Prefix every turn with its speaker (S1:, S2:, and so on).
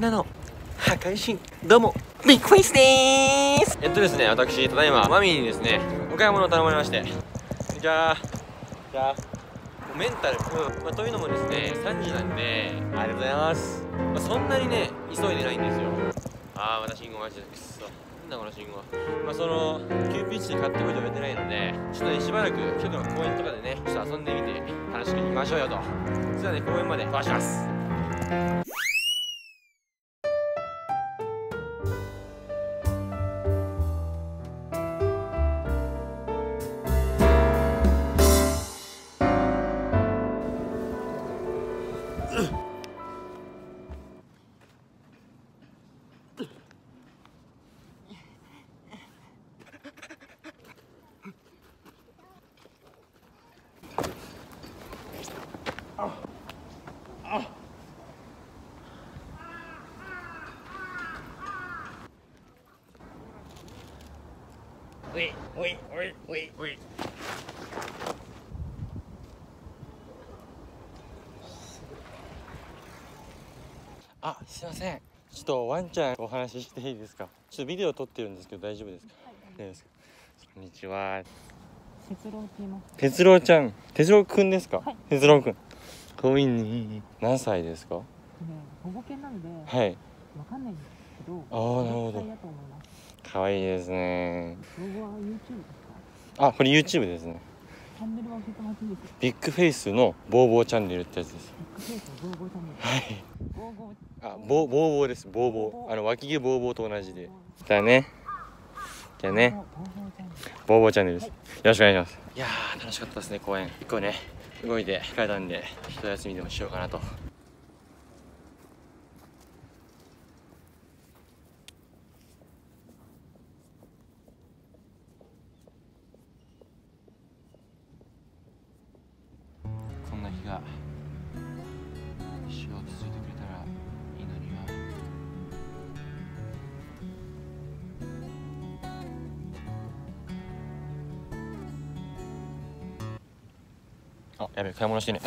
S1: なの破壊神どうもビッグフェイスでーす。えっとですね私ただいまマミーにですねお買い物を頼まれまして。じゃあじゃあメンタル、うんまあ、というのもですね3時なんでありがとうございます、まあ、そんなにね急いでないんですよ。ああまた信号マジでくっそなんだこの信号まあその急ピッチで買ってこいと言われてないのでちょっとねしばらく京都の公園とかでねちょっと遊んでみて楽しく行きましょうよと。それではね公園まで飛ばします。
S2: おいおいおいおい。おい。
S1: あすいません。ちょっとワンちゃんお話ししていいですか？ちょっとビデオ撮ってるんですけど大丈夫ですか、大丈夫。ですか？こんにちは。
S3: 節郎って言います。
S1: 哲郎ちゃん。哲郎くんですか、
S3: はい。
S1: 哲郎くん。かわいいね何歳ですか？
S3: ね、保護犬なので、
S1: はい。
S3: わかんないんですけど。
S1: あーなるほど
S3: 絶対だと思います。
S1: かわいいですね。あこれ YouTube ですね。ビッグフェイスのボーボーチャンネルってやつです。はい。あボーボーです。ボーボー。あの脇毛ボーボーと同じで。じゃあね。じゃあね。ボーボーチャンネル。です、よろしくお願いします。いやー楽しかったですね公園結構ね。動いて疲れたんで一休みでもしようかなとこんな日一生続いてくれたらいいのにはあやべえ買い物してね。